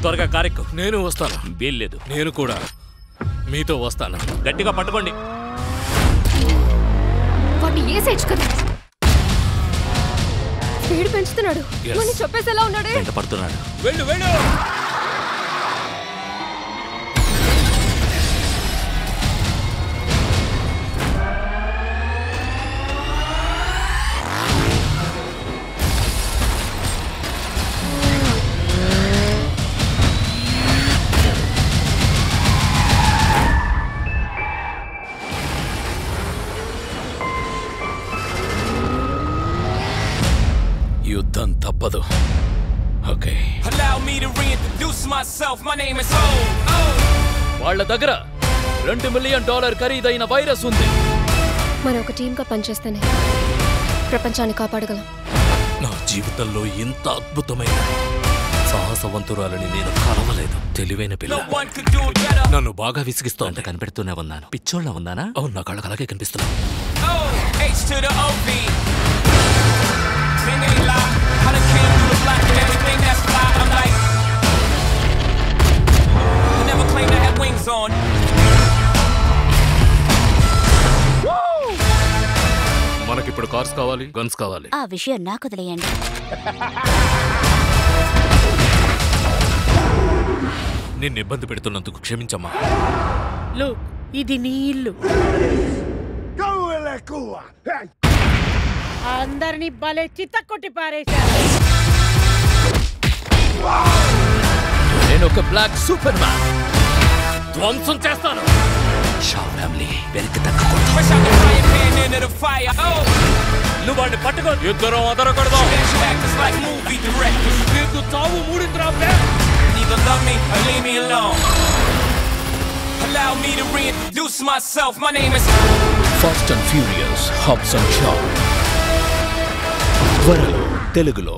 త్వరగా కారెక్కు. నేను వస్తాను. వీల్లేదు. నేను కూడా. మీతో వస్తాను. గట్టిగా పట్టుకోండి. వాడిని ఏ సైడ్స్ కదా? స్పీడ్ పెంచుతున్నాడు. వాడిని చెప్పేసేలా ఉన్నాడే. వెంట పడుతున్నాడు. వెళ్ళు వెళ్ళు! యుద్ధం తప్పదు. ఓకే. వాళ్ళ దగ్గర రెండు మిలియన్ డాలర్ ఖరీదైన వైరస్ ఉంది. మనం ఒక టీంగా పనిచేస్తేనే ప్రపంచాన్ని కాపాడగలం. నా జీవితంలో ఇంత అద్భుతమైన సాహసవంతురాలని నేను కలవలేదు. తెలివైన పిల్ల. నన్ను బాగా విసిగిస్తోంది. అంత కనిపెడుతూనే ఉన్నాను. పిచ్చోళ్ళ ఉన్నానా? అవును నా కళ్ళకి అలాగే కనిపిస్తున్నా కార్స్ కావాలి గన్స్ కావాలి ఆ విషయం నాకు వదిలేయండి నిన్ను ఇబ్బంది పెడుతున్నందుకు క్షమించమ్మా ఇది నీ ఇల్లు అందరినీ భలే చిత్త కొట్టి పారేశారు నేను ఒక బ్లాక్ సూపర్ మ్యాన్ ధ్వంసం చేస్తాను షా ఫ్యామిలీ వెనక్కి తగ్గకూడదు నువ్వు వాడిని పట్టుకో ఇద్దరం అదరకూడదాం bitch actors like movie directors. నీకు చావు మూడింద్రా Either love me or leave me alone. Allow me to reintroduce myself. My name is. Fast and furious Hobbs and Shaw త్వరలో తెలుగులో